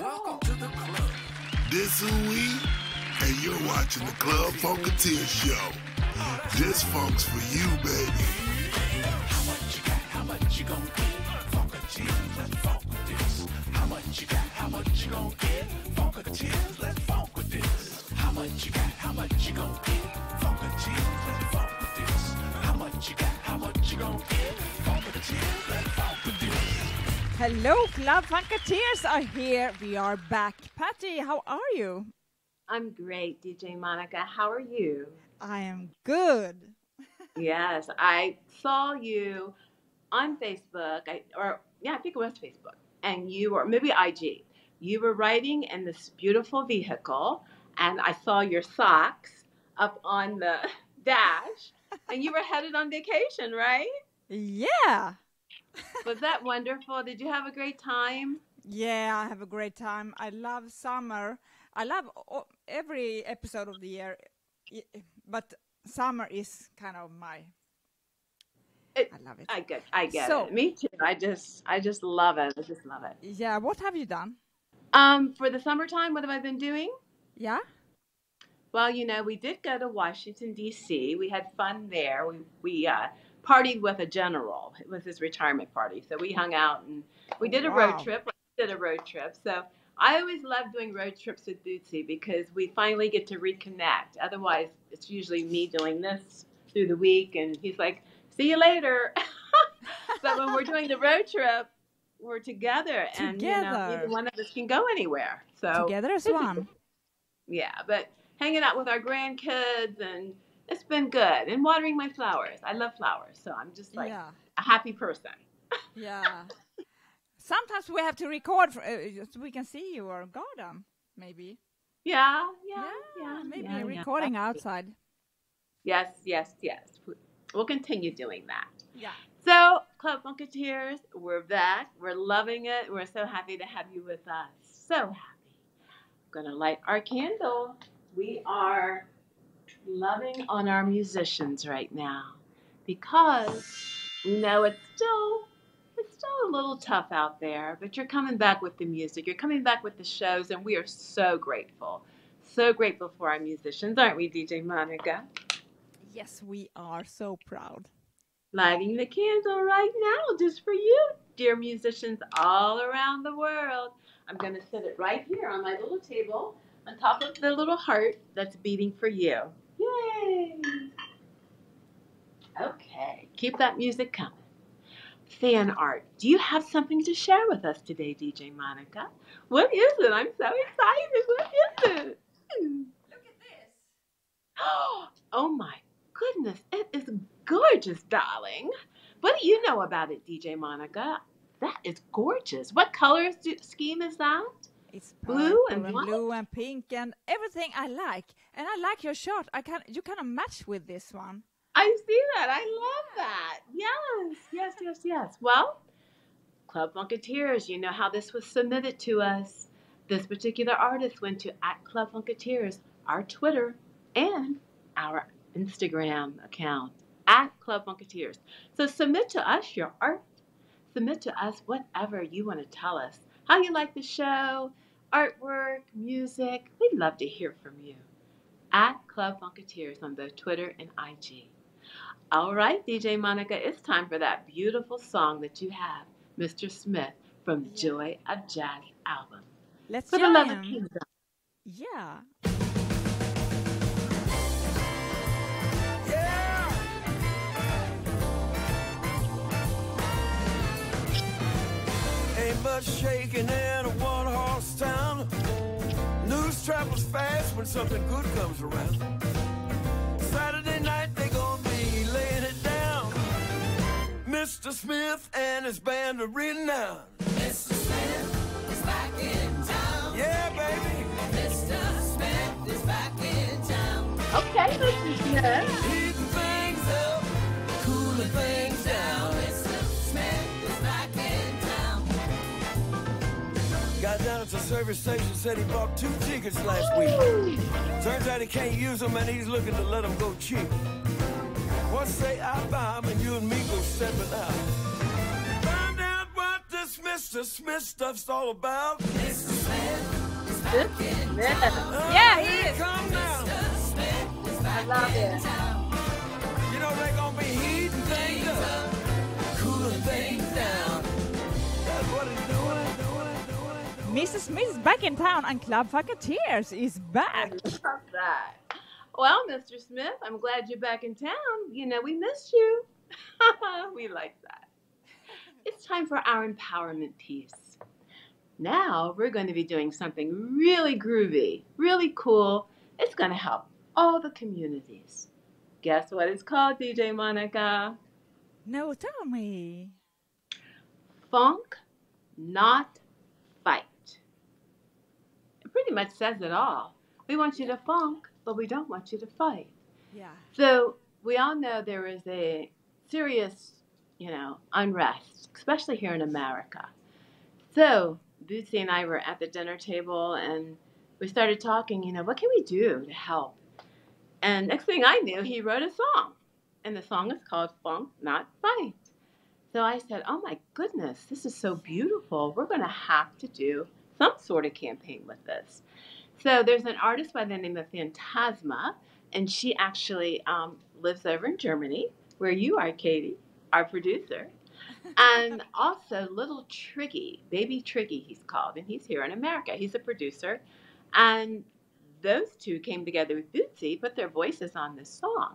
Welcome to the club. This who we, and you're watching the Club Funkateer Show. This funk's for you, baby. How much you got? How much you gon' get? Funkateers, let's funk with this. How much you got? How much you gon' get? Funkateers, let's funk with this. How much you got? How much you gon' get? Funkateers, let's funk with this. How much you got? How much you gon' get? Funkateers, let's funk with this. Hello, Club Funkateers are here. We are back. Patti, how are you? I'm great, DJ Monica. How are you? I am good. yes, I saw you on Facebook, I, or yeah, I think it was Facebook, and you were maybe IG. You were riding in this beautiful vehicle, and I saw your socks up on the dash, and you were headed on vacation, right? Yeah. Was that wonderful? Did you have a great time? Yeah, I have a great time. I love summer. I love every episode of the year, but summer is kind of my. It- I love it. I get, I get So- it. Me too. I just, I just love it. I just love it. Yeah, what have you done? Um, for the summertime, what have I been doing? Yeah? Well, you know, we did go to Washington D.C. We had fun there. We we uh, partied with a general. It was his retirement party, so we hung out and we oh, did a Wow. road trip. We did a road trip. So I always love doing road trips with Bootsy because we finally get to reconnect. Otherwise, it's usually me doing this through the week, and he's like, "See you later." but when we're doing the road trip, we're together, and you know, neither one of us can go anywhere. So Together as is one. yeah, but hanging out with our grandkids and it's been good. And watering my flowers. I love flowers, so I'm just like yeah. a happy person. Yeah. Sometimes we have to record for, uh, so we can see your garden, maybe. Yeah, yeah, yeah. maybe yeah, a yeah. recording outside. Yes, yes, yes. We'll continue doing that. Yeah. So, Club Funkateers, we're back. We're loving it. We're so happy to have you with us. So happy. I'm going to light our candle. We are loving on our musicians right now because we know it's still it's still a little tough out there, but you're coming back with the music. You're coming back with the shows and we are so grateful. So grateful for our musicians, aren't we, DJ Monica? Yes, we are so proud. lighting the candle right now just for you, dear musicians all around the world. I'm going to set it right here on my little table on top of the little heart that's beating for you. Yay! Okay, keep that music coming. Fan art. Do you have something to share with us today, DJ Monica? What is it? I'm so excited. What is it? Look at this. Oh my goodness, it is gorgeous, darling. What do you know about it, DJ Monica? That is gorgeous. What color do- scheme is that? It's Blue and purple blue and pink and everything I like. And I like your shirt. I can you kind of match with this one. I see that. I love that. Yes, yes, yes, yes. Well, Club Funkateers, you know how this was submitted to us. This particular artist went to at Club Funkateers, our Twitter, and our Instagram account at Club Funkateers. So submit to us your art. Submit to us whatever you want to tell us. How you like the show, artwork, music. We'd love to hear from you. At Club Funkateers on both Twitter and IG. All right, DJ Monica, it's time for that beautiful song that you have, Mr. Smith from the Joy of Jazz album. Let's For the love of jam. kingdom. Yeah. Yeah. Ain't much shaking in a one horse town. News travels fast when something good comes around. Saturday night they gonna be laying it down. Mr. Smith and his band are renowned. Mr. Smith is back in town. Yeah, baby. Mr. Smith is back in town. Okay, Mr. Smith. Service station, said he bought two tickets last week. Turns out he can't use them and he's looking to let them go cheap. What say I buy 'em and you and me go stepping out? Find out what the Smith Mr. Smith stuff's all about. This is Yeah, he Here is. come now. I love it. Mrs. Smith is back in town and Club Funkateers is back. love that. Well, Mr. Smith, I'm glad you're back in town. You know, we missed you. we like that. It's time for our empowerment piece. Now we're going to be doing something really groovy, really cool. It's going to help all the communities. Guess what it's called, DJ Monica? No, tell me. Funk, not pretty much says it all. We want you to funk, but we don't want you to fight. Yeah. So we all know there is a serious, you know, unrest, especially here in America. So Bootsy and I were at the dinner table and we started talking, you know, what can we do to help? And next thing I knew, he wrote a song. And the song is called Funk Not Fight. So I said, Oh my goodness, this is so beautiful. We're going to have to do some sort of campaign with this. So there's an artist by the name of Phantasma, and she actually um, lives over in Germany, where you are, Katie, our producer. And also Little Triggy, Baby Triggy, he's called, and he's here in America. He's a producer. And those two came together with Bootsy, put their voices on this song.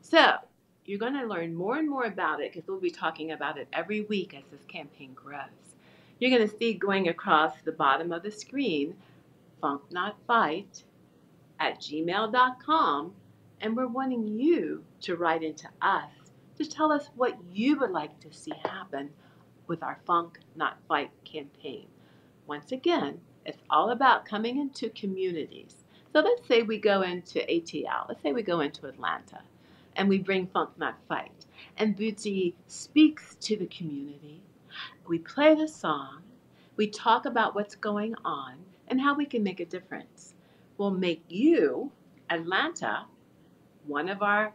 So you're going to learn more and more about it because we'll be talking about it every week as this campaign grows. You're going to see going across the bottom of the screen, Funk Not Fight at gmail.com, and we're wanting you to write into us to tell us what you would like to see happen with our Funk Not Fight campaign. Once again, it's all about coming into communities. So let's say we go into ATL, let's say we go into Atlanta, and we bring Funk Not Fight, and Bootsy speaks to the community. We play the song, we talk about what's going on and how we can make a difference. We'll make you, Atlanta, one of our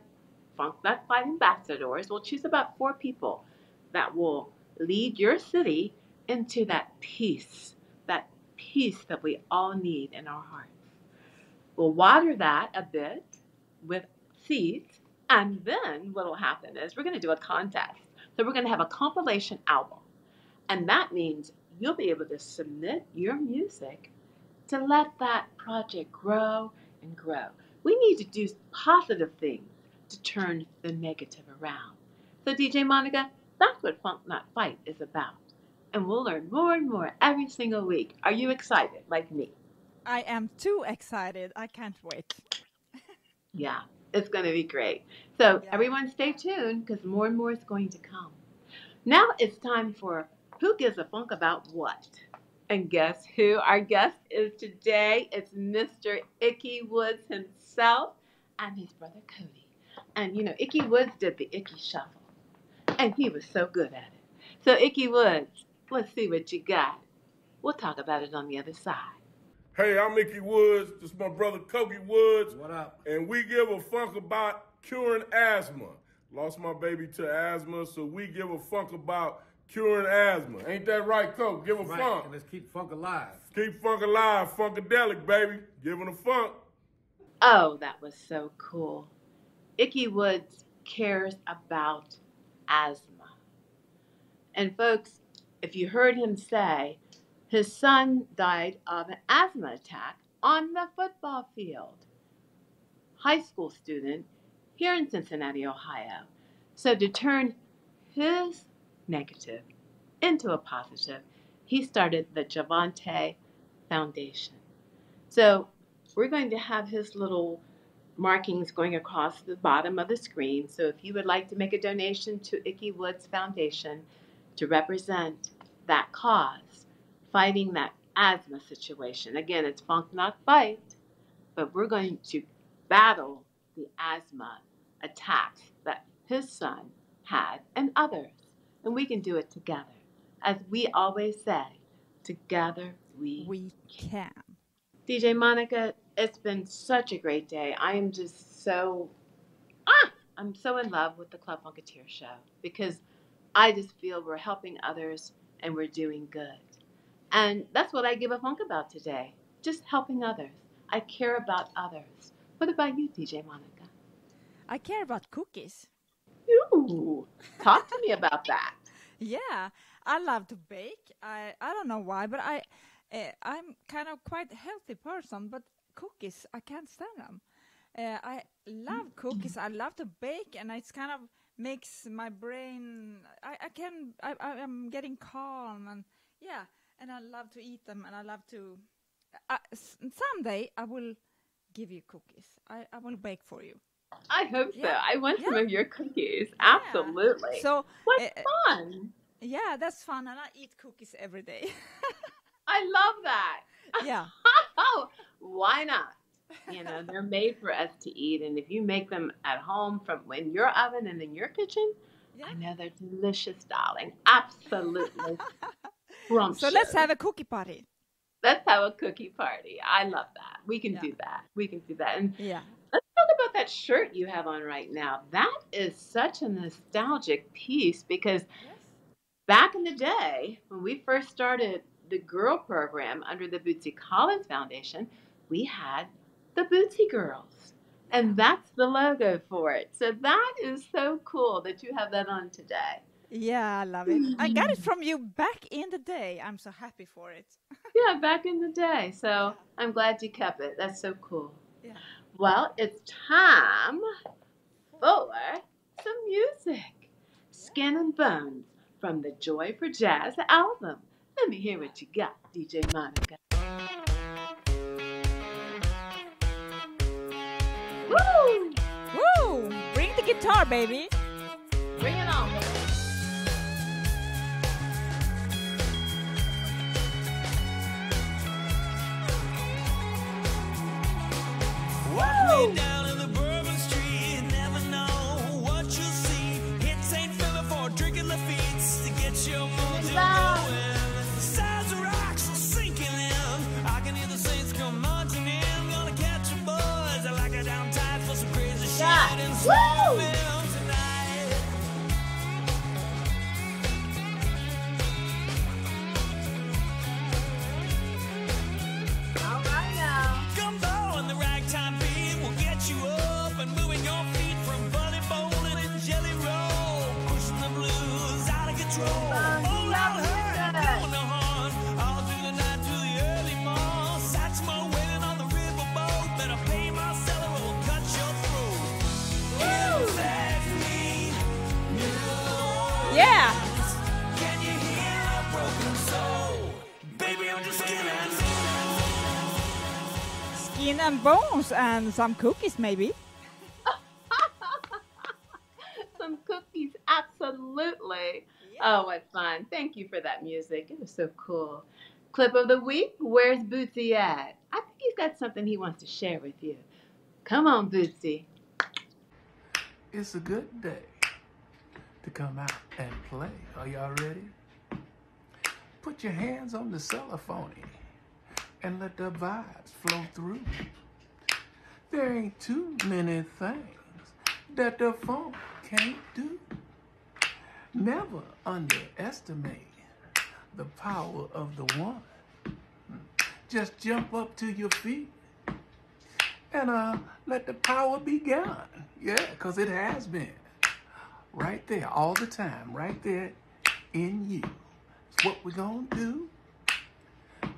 Funk Not Fight ambassadors. We'll choose about four people that will lead your city into that peace, that peace that we all need in our hearts. We'll water that a bit with seeds, and then what will happen is we're going to do a contest. So we're going to have a compilation album, and that means you'll be able to submit your music to let that project grow and grow. We need to do positive things to turn the negative around. So, DJ Monica, that's what Funk Not Fight is about. And we'll learn more and more every single week. Are you excited like me? I am too excited. I can't wait. Yeah, it's going to be great. So, Yeah. everyone stay tuned because more and more is going to come. Now it's time for Who Gives a Funk About What? And guess who our guest is today? It's Mr. Ickey Woods himself and his brother Cody. And you know, Ickey Woods did the Ickey Shuffle, and he was so good at it. So, Ickey Woods, let's see what you got. We'll talk about it on the other side. Hey, I'm Ickey Woods. This is my brother Kobe Woods. What up? And we give a funk about curing asthma. Lost my baby to asthma, so we give a funk about curing asthma. Ain't that right, Coke? Give a Right, funk. and let's keep funk alive. Keep funk alive, funkadelic, baby. Give Giving a funk. Oh, that was so cool. Ickey Woods cares about asthma. And folks, if you heard him say his son died of an asthma attack on the football field, high school student here in Cincinnati, Ohio. So to turn his negative into a positive, he started the Jovante Foundation. So we're going to have his little markings going across the bottom of the screen. So if you would like to make a donation to Ickey Woods Foundation to represent that cause, fighting that asthma situation. Again, it's funk not fight, but we're going to battle the asthma attacks that his son had and others. And we can do it together. As we always say, together we We can. DJ Monica, it's been such a great day. I am just so ah, I'm so in love with the Club Funkateer show because I just feel we're helping others and we're doing good. And that's what I give a funk about today. Just helping others. I care about others. What about you, DJ Monica? I care about cookies. Talk to me about that. Yeah, I love to bake. I I don't know why, but I uh, I'm kind of quite healthy person, but cookies I can't stand them. Uh, I love cookies. I love to bake, and it's kind of makes my brain. I I can I I am getting calm and yeah, and I love to eat them, and I love to. Uh, someday I will give you cookies. I I will bake for you. I hope so. Yeah. I want some of your cookies. Absolutely. So what uh, fun. yeah, that's fun, and I eat cookies every day. I love that. yeah. Oh, why not? You know, they're made for us to eat, and if you make them at home from in your oven and in your kitchen, Yeah. I know they're delicious, darling. Absolutely. So let's have a cookie party. let's have a cookie party. I love that. We can Yeah. do that. We can do that. And Yeah. About that shirt you have on right now. That is such a nostalgic piece because Yes. back in the day when we first started the girl program under the Bootsy Collins Foundation, we had the Bootsy Girls. And that's the logo for it. So that is so cool that you have that on today. Yeah, I love it. I got it from you back in the day. I'm so happy for it. Yeah, back in the day. So I'm glad you kept it. That's so cool. Yeah. Well, it's time for some music. Skin and Bones from the Joy for Jazz album. Let me hear what you got, DJ Monica. Woo! Woo! Bring the guitar, baby. Woo! Bones and some cookies, maybe. Some cookies, absolutely. Oh, what fun. Thank you for that music. It was so cool. Clip of the week Where's Bootsy at? I think he's got something he wants to share with you. Come on, Bootsy. It's a good day to come out and play. Are y'all ready? Put your hands on the cellophone and let the vibes flow through. There ain't too many things that the funk can't do. Never underestimate the power of the one. Just jump up to your feet and uh, let the power be gone. Yeah, because it has been. Right there, all the time, right there in you. It's what we're going to do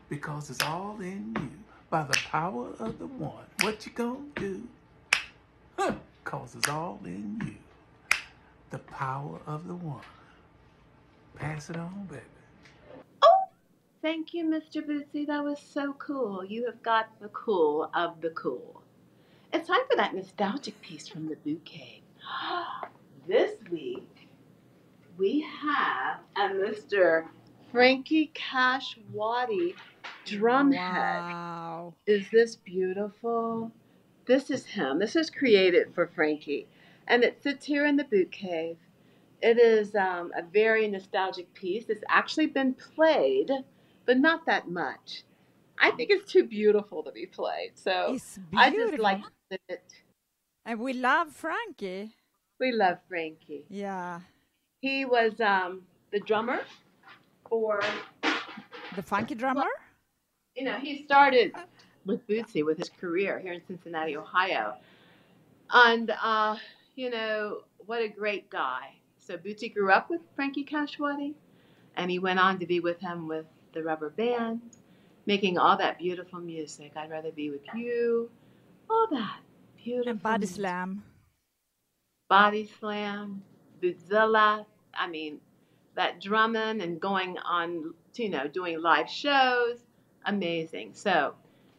because it's all in you by the power of the one. What you to do? Because it's all in you. The power of the one. Pass it on, baby. Oh, thank you, Mr. Bootsy. That was so cool. You have got the cool of the cool. It's time for that nostalgic piece from the bouquet. This week, we have a Mr. Frankie Kash Waddy drumhead. Wow. Is this beautiful? This is him. This is created for Frankie. And it sits here in the boot cave. It is um, a very nostalgic piece. It's actually been played, but not that much. I think it's too beautiful to be played. So I just like it. And we love Frankie. We love Frankie. Yeah. He was um, the drummer for The funky drummer? you know, he started with Bootsy with his career here in Cincinnati, Ohio. And, uh, you know, what a great guy. So Bootsy grew up with Frankie Kash Waddy, and he went on to be with him with the rubber band, making all that beautiful music. I'd rather be with you, all that beautiful And body music. slam. Body Slam, Bootzilla. I mean, that drumming and going on, you know, doing live shows. Amazing. So,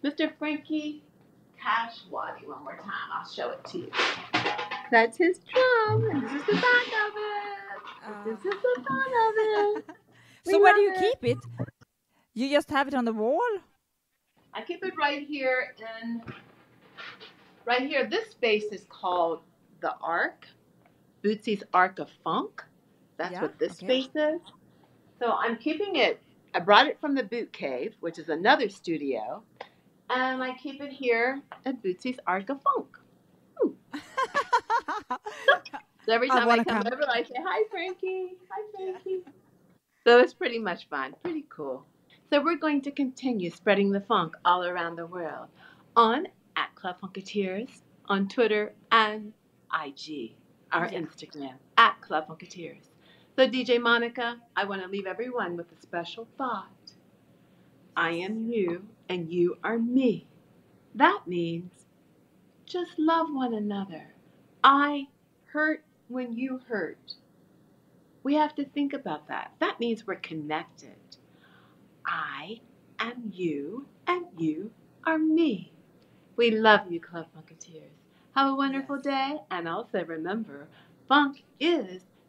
Mr. Frankie Kash Waddy, one more time. I'll show it to you. That's his drum, and this is the back of it. Uh. This is the front of it. So where do you it. keep it? You just have it on the wall? I keep it right here in, right here. This space is called the Ark, Bootsy's Ark of Funk. That's Yeah, what this okay. space is. So I'm keeping it. I brought it from the Boot Cave, which is another studio, and I keep it here at Bootsy's Ark of Funk. So every time I, wanna come, come. over, I say, Hi, Frankie. Hi, Frankie. So it's pretty much fun. Pretty cool. So we're going to continue spreading the funk all around the world on at Club Funkateers on Twitter and IG, our Yeah. Instagram, at Club Funkateers. So, DJ Monica, I want to leave everyone with a special thought. I am you and you are me. That means just love one another. I hurt when you hurt. We have to think about that. That means we're connected. I am you, and you are me. We love you, Club Funkateers. Have a wonderful day, and also remember, funk is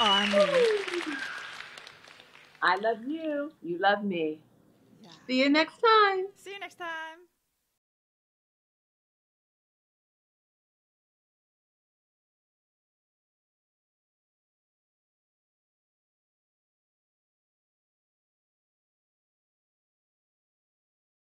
are me. I love you. You love me. Yeah. See you next time. See you next time.